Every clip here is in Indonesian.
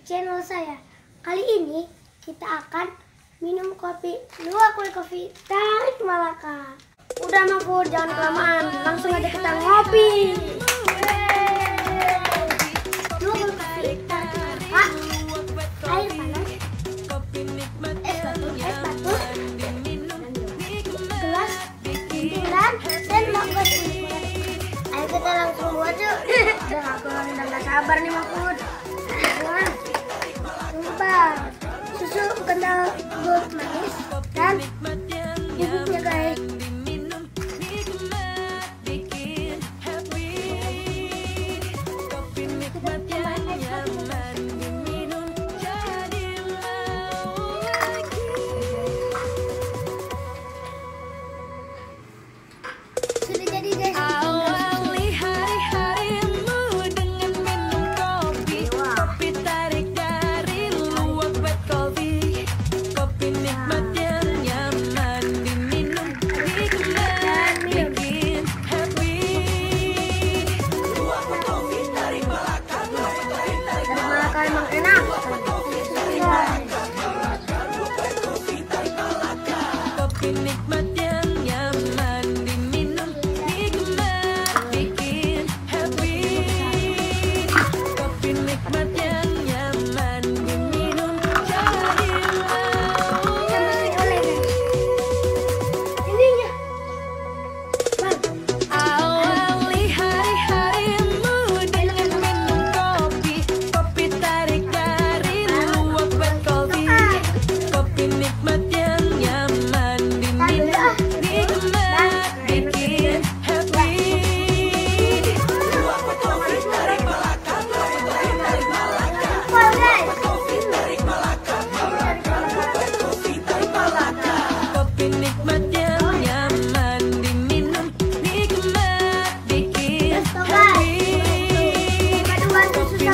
channel saya. Kali ini kita akan minum kopi dua kue kopi tarik Malaka. Udah mampu jangan kelamaan, langsung aja kita ngopi. Ayo kita langsung buat yuk. Udah aku udah gak sabar nih Mahfud. and make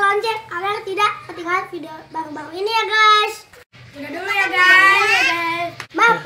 lonceng agar tidak ketinggalan video baru-baru ini ya guys. Sudah dulu ya guys. Maaf